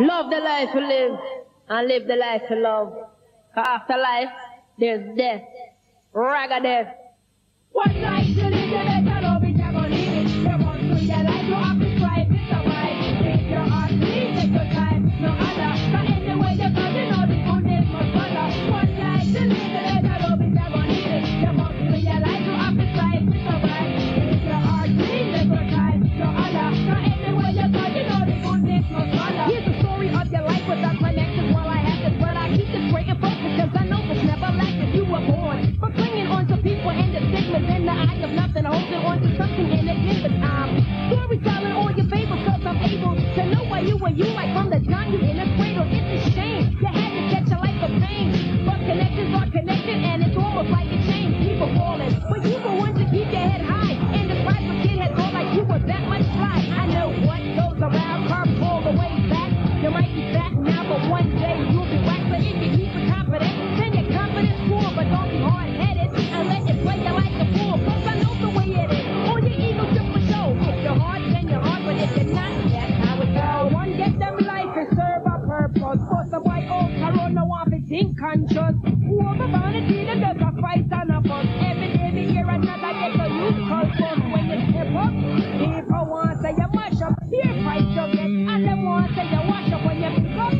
Love the life you live and live the life you love. After life, there's death. Raggadeath. One life to live, think conscious. Who over vanity, the does a fight and a fuss. Every day they hear another get the youth cause when you step up. People want say you mash up, here fight you get. And them want say you wash up when you pick up.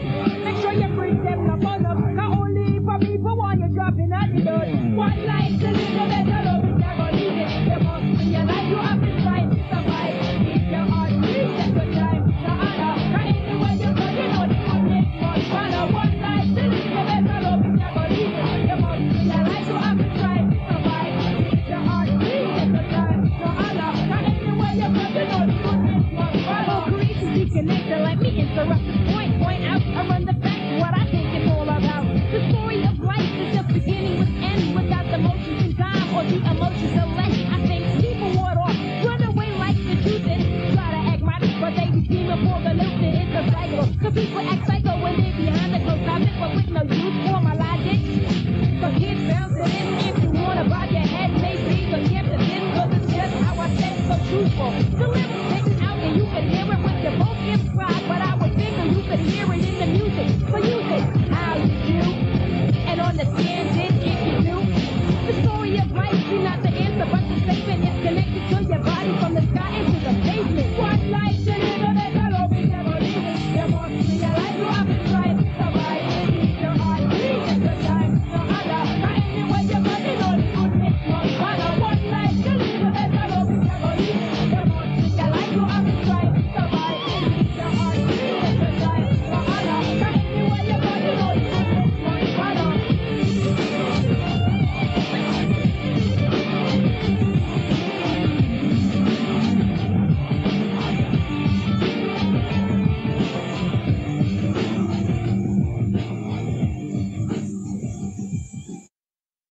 Make sure you bring them the fun up. Cause only for people want you dropping at the dirt. One life disconnect to let me interrupt the point, point out, I run the facts, what I think it's all about. The story of life is just beginning with end, without the motions in time or the emotions of less. I think people ward off, run away like the truth is. Try to act modest, but they redeem scheming for the loop, it's a cycle. Cause people act psycho when they're behind the closed topic, but with no use for my logic. So kids bouncing in, if you wanna bob your head, maybe, but you have to cause it's just how I said, so truthful. Deliver Christ, you're not the answer, but the statement is connected to your